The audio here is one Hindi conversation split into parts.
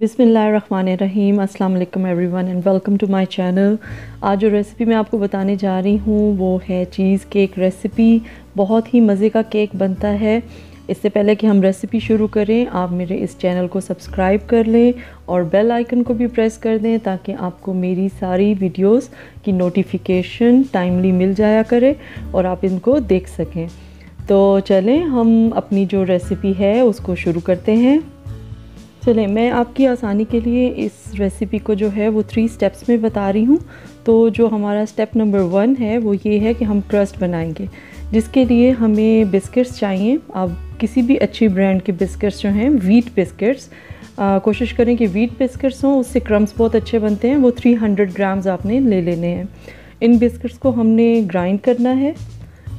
बिसमीम अल्लाम everyone and welcome to my channel. आज जो रेसिपी मैं आपको बताने जा रही हूँ, वो है चीज़ केक रेसिपी। बहुत ही मज़े का केक बनता है। इससे पहले कि हम रेसिपी शुरू करें, आप मेरे इस चैनल को सब्सक्राइब कर लें और बेल आइकन को भी प्रेस कर दें ताकि आपको मेरी सारी वीडियोस की नोटिफिकेशन टाइमली मिल जाया करे और आप इनको देख सकें। तो चलें, हम अपनी जो रेसिपी है, उसको शुरू करते हैं। चलें, मैं आपकी आसानी के लिए इस रेसिपी को जो है वो थ्री स्टेप्स में बता रही हूँ। तो जो हमारा स्टेप नंबर वन है, वो ये है कि हम क्रस्ट बनाएँगे। जिसके लिए हमें बिस्किट्स चाहिए। आप किसी भी अच्छी ब्रांड के बिस्किट्स जो हैं वीट बिस्किट्स कोशिश करें कि वीट बिस्किट्स हों, उससे क्रम्स बहुत अच्छे बनते हैं। वो 300 ग्राम्स आपने ले लेने हैं। इन बिस्किट्स को हमने ग्राइंड करना है।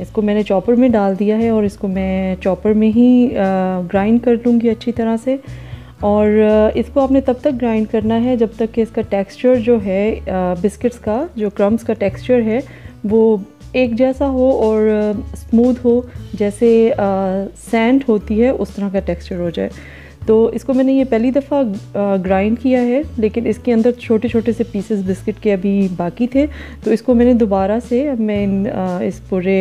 इसको मैंने चॉपर में डाल दिया है और इसको मैं चॉपर में ही ग्राइंड कर लूँगी अच्छी तरह से। और इसको आपने तब तक ग्राइंड करना है जब तक कि इसका टेक्सचर जो है बिस्किट्स का, जो क्रम्स का टेक्सचर है, वो एक जैसा हो और स्मूथ हो, जैसे सैंड होती है, उस तरह का टेक्सचर हो जाए। तो इसको मैंने ये पहली दफ़ा ग्राइंड किया है, लेकिन इसके अंदर छोटे छोटे से पीसेस बिस्किट के अभी बाकी थे। तो इसको मैंने दोबारा से मैं इस पूरे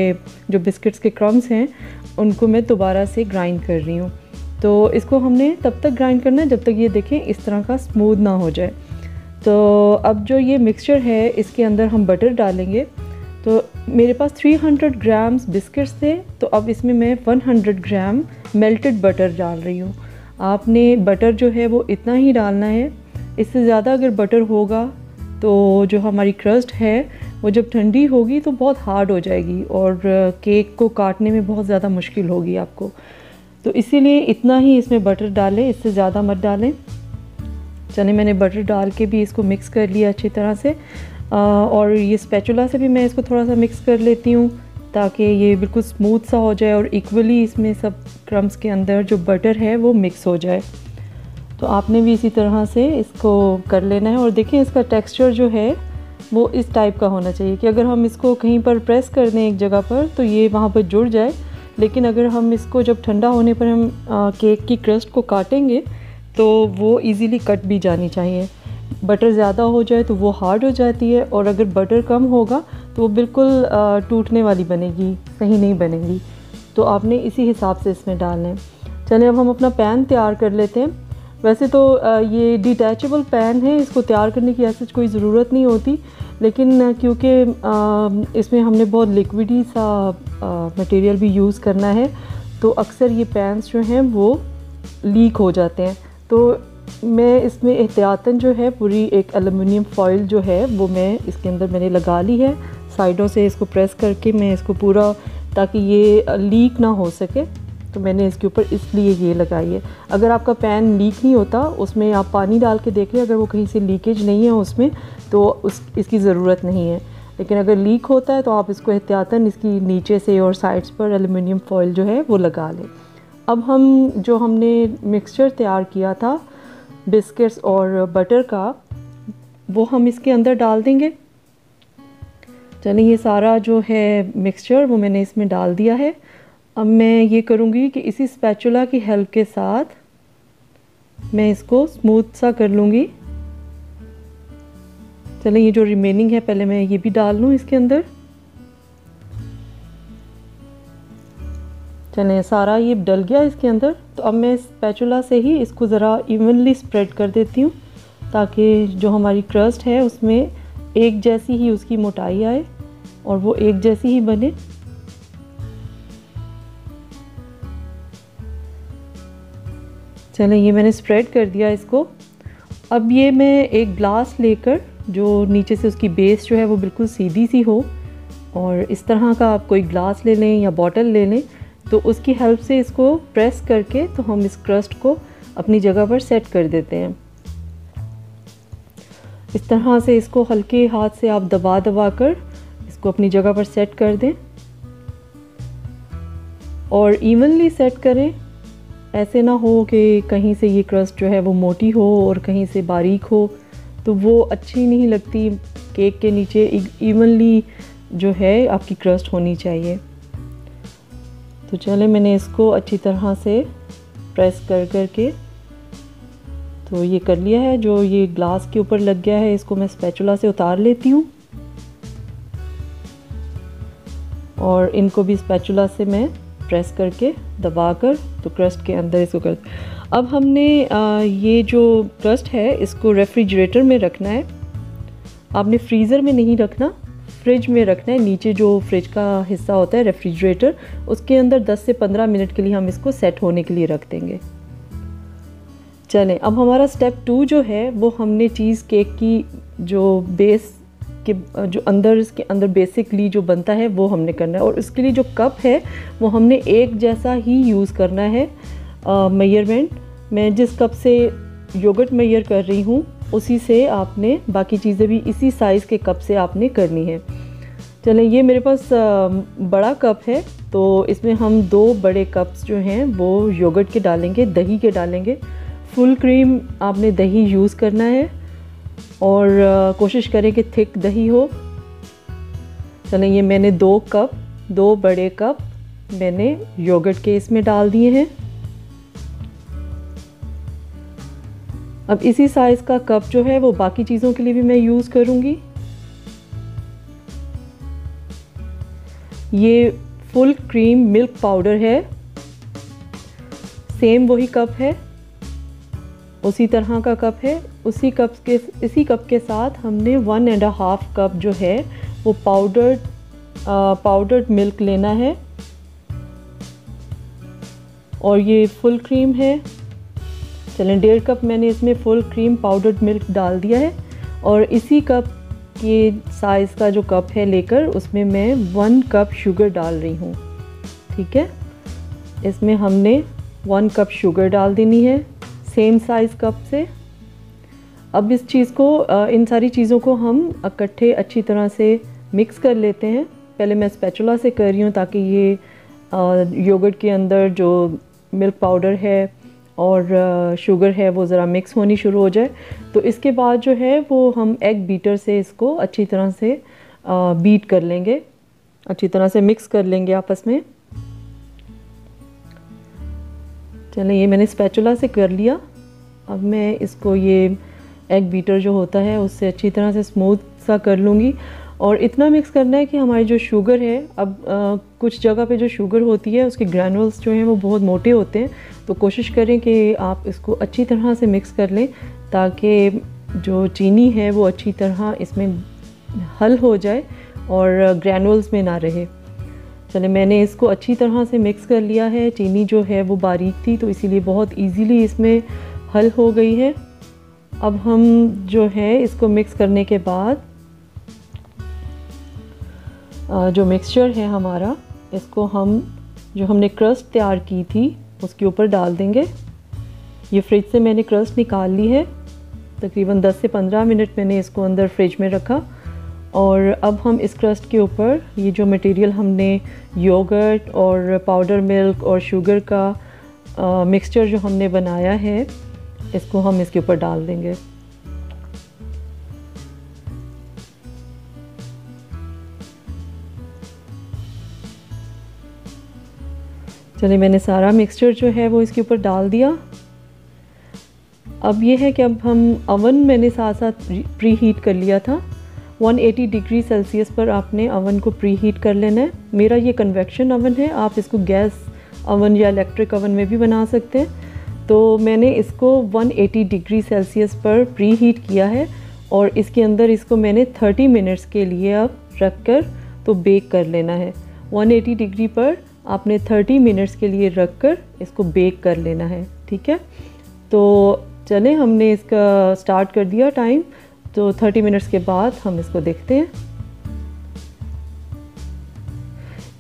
जो बिस्किट्स के क्रम्स हैं, उनको मैं दोबारा से ग्राइंड कर रही हूँ। तो इसको हमने तब तक ग्राइंड करना है जब तक ये देखें इस तरह का स्मूद ना हो जाए। तो अब जो ये मिक्सचर है, इसके अंदर हम बटर डालेंगे। तो मेरे पास 300 ग्राम्स बिस्किट्स थे तो अब इसमें मैं 100 ग्राम मेल्टेड बटर डाल रही हूँ। आपने बटर जो है वो इतना ही डालना है। इससे ज़्यादा अगर बटर होगा तो जो हमारी क्रस्ट है, वो जब ठंडी होगी तो बहुत हार्ड हो जाएगी और केक को काटने में बहुत ज़्यादा मुश्किल होगी आपको। तो इसीलिए इतना ही इसमें बटर डालें इससे ज़्यादा मत डालें। चने मैंने बटर डाल के भी इसको मिक्स कर लिया अच्छी तरह से। आ, और ये स्पैचुला से भी मैं इसको थोड़ा सा मिक्स कर लेती हूँ ताकि ये बिल्कुल स्मूथ सा हो जाए और इक्वली इसमें सब क्रम्स के अंदर जो बटर है वो मिक्स हो जाए। तो आपने भी इसी तरह से इसको कर लेना है और देखें इसका टेक्सचर जो है वो इस टाइप का होना चाहिए कि अगर हम इसको कहीं पर प्रेस कर दें एक जगह पर तो ये वहाँ पर जुड़ जाए। लेकिन अगर हम इसको जब ठंडा होने पर हम केक की क्रस्ट को काटेंगे तो वो इजीली कट भी जानी चाहिए। बटर ज़्यादा हो जाए तो वो हार्ड हो जाती है और अगर बटर कम होगा तो वो बिल्कुल टूटने वाली बनेगी, सही नहीं बनेगी। तो आपने इसी हिसाब से इसमें डालना है। चलिए अब हम अपना पैन तैयार कर लेते हैं। वैसे तो ये डिटैचेबल पैन है, इसको तैयार करने की ऐसी कोई ज़रूरत नहीं होती। लेकिन क्योंकि इसमें हमने बहुत लिक्विडी सा मटेरियल भी यूज़ करना है तो अक्सर ये पैंस जो हैं वो लीक हो जाते हैं। तो मैं इसमें एहतियातन जो है, पूरी एक एलुमिनियम फॉइल जो है, वो मैं इसके अंदर मैंने लगा ली है। साइडों से इसको प्रेस करके मैं इसको पूरा, ताकि ये लीक ना हो सके। तो मैंने इसके ऊपर इसलिए ये लगाई है। अगर आपका पैन लीक नहीं होता, उसमें आप पानी डाल के देख लें, अगर वो कहीं से लीकेज नहीं है उसमें तो उस, इसकी ज़रूरत नहीं है। लेकिन अगर लीक होता है तो आप इसको एहतियातन इसकी नीचे से और साइड्स पर एलुमिनियम फॉइल जो है, वो लगा लें। अब हम, जो हमने मिक्सचर तैयार किया था, बिस्किट्स और बटर का, वो हम इसके अंदर डाल देंगे। चलिए, ये सारा जो है मिक्सचर, वो मैंने इसमें डाल दिया है। अब मैं ये करूँगी कि इसी स्पैचुला की हेल्प के साथ मैं इसको स्मूथ सा कर लूँगी। चलें, ये जो रिमेनिंग है, पहले मैं ये भी डाल लूँ इसके अंदर। चलें, सारा ये डल गया इसके अंदर। तो अब मैं स्पैचुला से ही इसको ज़रा इवनली स्प्रेड कर देती हूँ, ताकि जो हमारी क्रस्ट है, उसमें एक जैसी ही उसकी मोटाई आए और वो एक जैसी ही बने। चलें, ये मैंने स्प्रेड कर दिया इसको। अब ये मैं एक ग्लास लेकर, जो नीचे से उसकी बेस जो है वो बिल्कुल सीधी सी हो, और इस तरह का आप कोई ग्लास ले लें या बॉटल ले लें तो उसकी हेल्प से इसको प्रेस करके तो हम इस क्रस्ट को अपनी जगह पर सेट कर देते हैं। इस तरह से इसको हल्के हाथ से आप दबा दबा कर इसको अपनी जगह पर सेट कर दें। और इवनली सेट करें। ऐसे ना हो कि कहीं से ये क्रस्ट जो है वो मोटी हो और कहीं से बारीक हो तो वो अच्छी नहीं लगती। केक के नीचे इवनली जो है आपकी क्रस्ट होनी चाहिए। तो चले, मैंने इसको अच्छी तरह से प्रेस कर कर के तो ये कर लिया है। जो ये ग्लास के ऊपर लग गया है, इसको मैं स्पैचुला से उतार लेती हूँ। और इनको भी स्पैचुला से मैं प्रेस करके दबा कर तो क्रस्ट के अंदर इसको कर अब हमने ये जो क्रस्ट है, इसको रेफ्रिजरेटर में रखना है। आपने फ्रीज़र में नहीं रखना, फ्रिज में रखना है। नीचे जो फ्रिज का हिस्सा होता है, रेफ्रिजरेटर, उसके अंदर 10 से 15 मिनट के लिए हम इसको सेट होने के लिए रख देंगे। चलें, अब हमारा स्टेप टू जो है, वो हमने चीज़ केक की जो बेस के जो अंदर, इसके अंदर बेसिकली जो बनता है, वो हमने करना है। और उसके लिए जो कप है, वो हमने एक जैसा ही यूज़ करना है मेयरमेंट मैं जिस कप से योगर्ट मेयर कर रही हूँ, उसी से आपने बाकी चीज़ें भी इसी साइज़ के कप से आपने करनी है। चलें, ये मेरे पास बड़ा कप है तो इसमें हम दो बड़े कप्स जो हैं, वो योगर्ट के डालेंगे, दही के डालेंगे। फुल क्रीम आपने दही यूज़ करना है। और कोशिश करें कि थिक दही हो। चलें ये मैंने दो कप, दो बड़े कप मैंने योगर्ट के इसमें डाल दिए हैं। अब इसी साइज़ का कप जो है, वो बाकी चीज़ों के लिए भी मैं यूज़ करूँगी। ये फुल क्रीम मिल्क पाउडर है। सेम वही कप है। उसी तरह का कप है। उसी कप के, इसी कप के साथ हमने वन एंड हाफ़ कप जो है, वो पाउडर्ड पाउडर्ड मिल्क लेना है। और ये फुल क्रीम है। चलें, डेढ़ कप मैंने इसमें फुल क्रीम पाउडर्ड मिल्क डाल दिया है। और इसी कप के साइज़ का जो कप है लेकर, उसमें मैं वन कप शुगर डाल रही हूँ। ठीक है? इसमें हमने वन कप शुगर डाल देनी है। सेम साइज़ कप से। अब इस चीज़ को इन सारी चीज़ों को हम इकट्ठे अच्छी तरह से मिक्स कर लेते हैं। पहले मैं स्पैचुला से कर रही हूँ ताकि ये योगर्ट के अंदर जो मिल्क पाउडर है और शुगर है वो ज़रा मिक्स होनी शुरू हो जाए। तो इसके बाद जो है वो हम एग बीटर से इसको अच्छी तरह से बीट कर लेंगे। अच्छी तरह से मिक्स कर लेंगे आपस में। चलें ये मैंने स्पैचुला से कर लिया। अब मैं इसको ये एग बीटर जो होता है उससे अच्छी तरह से स्मूथ सा कर लूँगी। और इतना मिक्स करना है कि हमारी जो शुगर है अब आ, कुछ जगह पे जो शुगर होती है उसके ग्रैनुअल्स जो हैं वो बहुत मोटे होते हैं। तो कोशिश करें कि आप इसको अच्छी तरह से मिक्स कर लें ताकि जो चीनी है वो अच्छी तरह इसमें हल हो जाए और ग्रैनुअल्स में ना रहे। चले मैंने इसको अच्छी तरह से मिक्स कर लिया है। चीनी जो है वो बारीक थी तो इसीलिए बहुत इजीली इसमें हल हो गई है। अब हम जो है इसको मिक्स करने के बाद जो मिक्सचर है हमारा, इसको हम, जो हमने क्रस्ट तैयार की थी, उसके ऊपर डाल देंगे। ये फ्रिज से मैंने क्रस्ट निकाल ली है। तकरीबन 10 से 15 मिनट मैंने इसको अंदर फ्रिज में रखा। और अब हम इस क्रस्ट के ऊपर ये जो मटेरियल हमने योगर्ट और पाउडर मिल्क और शुगर का मिक्सचर जो हमने बनाया है, इसको हम इसके ऊपर डाल देंगे। चलिए, मैंने सारा मिक्सचर जो है वो इसके ऊपर डाल दिया। अब ये है कि अब हम अवन मैंने साथ साथ प्री हीट कर लिया था। 180 डिग्री सेल्सियस पर आपने अवन को प्री हीट कर लेना है। मेरा ये कन्वेक्शन अवन है, आप इसको गैस अवन या इलेक्ट्रिक अवन में भी बना सकते हैं। तो मैंने इसको 180 डिग्री सेल्सियस पर प्री हीट किया है और इसके अंदर इसको मैंने 30 मिनट्स के लिए अब रख कर तो बेक कर लेना है। 180 डिग्री पर आपने 30 मिनट्स के लिए रख कर इसको बेक कर लेना है, ठीक है? तो चलें, हमने इसका स्टार्ट कर दिया टाइम तो 30 मिनट्स के बाद हम इसको देखते हैं।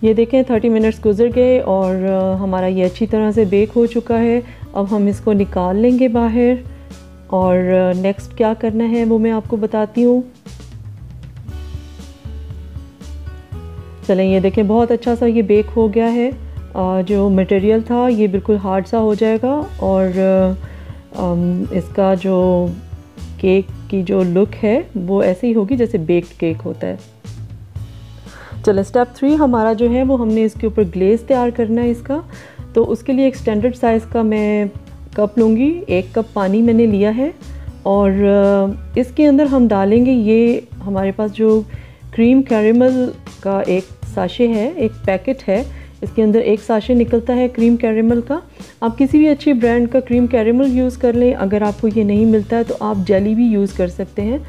ये देखें 30 मिनट्स गुजर गए और हमारा ये अच्छी तरह से बेक हो चुका है। अब हम इसको निकाल लेंगे बाहर और नेक्स्ट क्या करना है वो मैं आपको बताती हूँ। चलें, ये देखें, बहुत अच्छा सा ये बेक हो गया है। जो मटेरियल था ये बिल्कुल हार्ड सा हो जाएगा और इसका जो केक की जो लुक है, वो ऐसे ही होगी जैसे बेक्ड केक होता है। चलो स्टेप थ्री हमारा जो है, वो हमने इसके ऊपर ग्लेज तैयार करना है इसका। तो उसके लिए एक स्टैंडर्ड साइज़ का मैं कप लूँगी, एक कप पानी मैंने लिया है। और इसके अंदर हम डालेंगे ये हमारे पास जो क्रीम कैरेमल का एक साशे है, एक पैकेट है। इसके अंदर एक साशे निकलता है क्रीम कैरेमल का। आप किसी भी अच्छी ब्रांड का क्रीम कैरेमल यूज़ कर लें। अगर आपको ये नहीं मिलता है तो आप जेली भी यूज़ कर सकते हैं।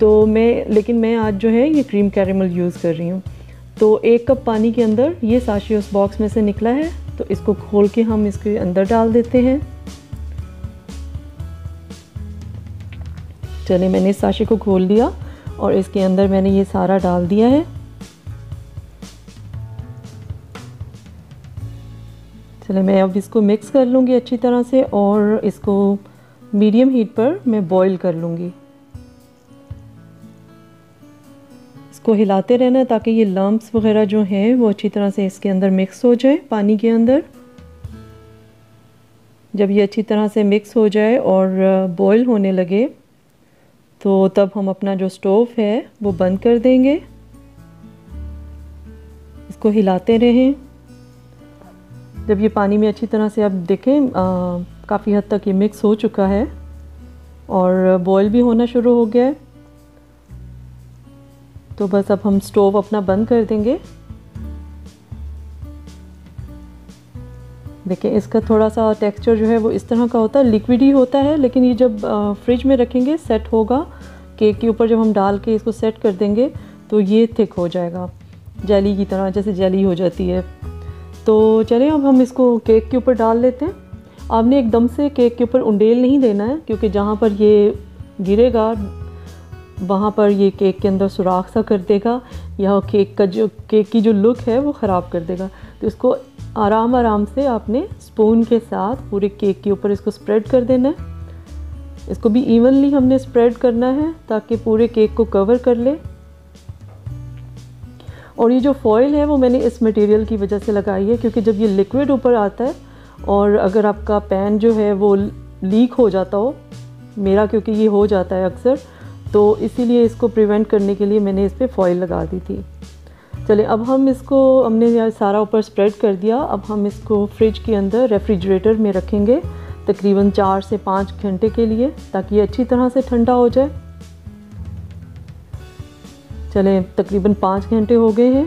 तो मैं, लेकिन मैं आज जो है ये क्रीम कैरेमल यूज़ कर रही हूँ। तो एक कप पानी के अंदर ये साशे उस बॉक्स में से निकला है। तो इसको खोल के हम इसके अंदर डाल देते हैं। चलिए, मैंने इस साशे को खोल लिया और इसके अंदर मैंने ये सारा डाल दिया है। चलिए मैं अब इसको मिक्स कर लूँगी अच्छी तरह से और इसको मीडियम हीट पर मैं बॉईल कर लूँगी। इसको हिलाते रहना ताकि ये लम्ब्स वगैरह जो हैं वो अच्छी तरह से इसके अंदर मिक्स हो जाए, पानी के अंदर। जब ये अच्छी तरह से मिक्स हो जाए और बॉईल होने लगे तो तब हम अपना जो स्टोव है वो बंद कर देंगे। इसको हिलाते रहें। जब ये पानी में अच्छी तरह से आप देखें काफ़ी हद तक ये मिक्स हो चुका है और बॉयल भी होना शुरू हो गया है। तो बस अब हम स्टोव अपना बंद कर देंगे। देखिए, इसका थोड़ा सा टेक्सचर जो है वो इस तरह का होता है लिक्विड ही होता है, लेकिन ये जब फ्रिज में रखेंगे सेट होगा केक के ऊपर जब हम डाल के इसको सेट कर देंगे तो ये थिक हो जाएगा। जेली की तरह, जैसे जेली हो जाती है। तो चलें, अब हम इसको केक के ऊपर डाल लेते हैं। आपने एकदम से केक के ऊपर उंडेल नहीं देना है, क्योंकि जहाँ पर ये गिरेगा, वहाँ पर ये केक के अंदर सुराख सा कर देगा। या केक का जो केक की जो लुक है, वो ख़राब कर देगा। तो इसको आराम आराम से आपने स्पून के साथ पूरे केक के ऊपर इसको स्प्रेड कर देना है। इसको भी इवनली हमने स्प्रेड करना है, ताकि पूरे केक को कवर कर ले। और ये जो फॉइल है, वो मैंने इस मटेरियल की वजह से लगाई है, क्योंकि जब ये लिक्विड ऊपर आता है और अगर आपका पैन जो है वो लीक हो जाता हो, मेरा क्योंकि ये हो जाता है अक्सर तो इसीलिए इसको प्रिवेंट करने के लिए मैंने इस पर फॉइल लगा दी थी। चले अब हम इसको, हमने सारा ऊपर स्प्रेड कर दिया। अब हम इसको फ्रिज के अंदर रेफ्रिजरेटर में रखेंगे तकरीबन चार से पाँच घंटे के लिए, ताकि ये अच्छी तरह से ठंडा हो जाए। चले, तकरीबन पाँच घंटे हो गए हैं।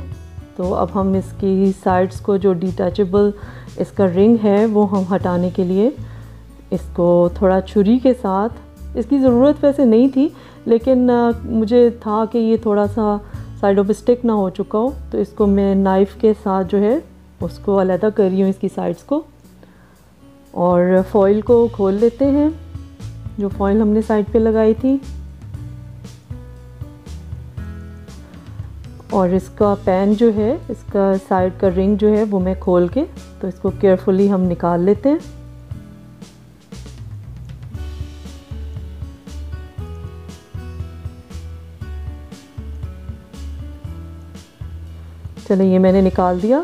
तो अब हम इसकी साइड्स को, जो डिटैचेबल इसका रिंग है, वो हम हटाने के लिए इसको थोड़ा छुरी के साथ। इसकी ज़रूरत वैसे नहीं थी, लेकिन मुझे था कि ये थोड़ा सा साइडों पे स्टिक ना हो चुका हो तो इसको मैं नाइफ़ के साथ जो है, उसको अलहदा कर रही हूँ इसकी साइड्स को। और फॉइल को खोल लेते हैं, जो फॉइल हमने साइड पे लगाई थी। और इसका पैन जो है, इसका साइड का रिंग जो है, वो मैं खोल के तो इसको केयरफुली हम निकाल लेते हैं। चलिए, ये मैंने निकाल दिया।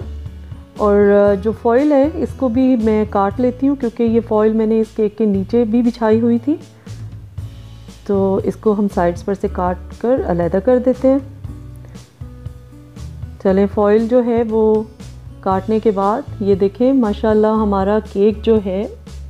और जो फॉइल है, इसको भी मैं काट लेती हूँ, क्योंकि ये फॉइल मैंने इस केक के नीचे भी बिछाई हुई थी। तो इसको हम साइड्स पर से काट कर अलहदा कर देते हैं। चलें। फॉइल जो है वो काटने के बाद, ये देखें, माशाल्लाह हमारा केक जो है,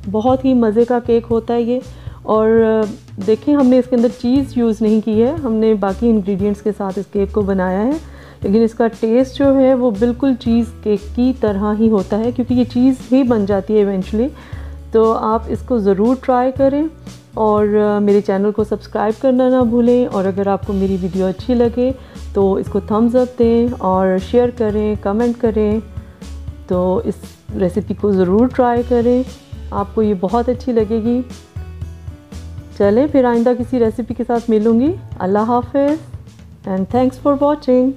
बहुत ही मज़े का केक होता है ये। और, देखें, हमने इसके अंदर चीज़ यूज़ नहीं की है। हमने बाकी इंग्रेडिएंट्स के साथ इस केक को बनाया है। लेकिन इसका टेस्ट जो है वो बिल्कुल चीज़ केक की तरह ही होता है, क्योंकि ये चीज़ ही बन जाती है इवेंचुअली तो आप इसको ज़रूर ट्राई करें। और मेरे चैनल को सब्सक्राइब करना ना भूलें और अगर आपको मेरी वीडियो अच्छी लगे तो इसको थम्स अप दें और शेयर करें कमेंट करें। तो इस रेसिपी को ज़रूर ट्राई करें। आपको ये बहुत अच्छी लगेगी। चलें, फिर आइंदा किसी रेसिपी के साथ मिलूँगी। अल्लाह हाफिज़ एंड थैंक्स फॉर वॉचिंग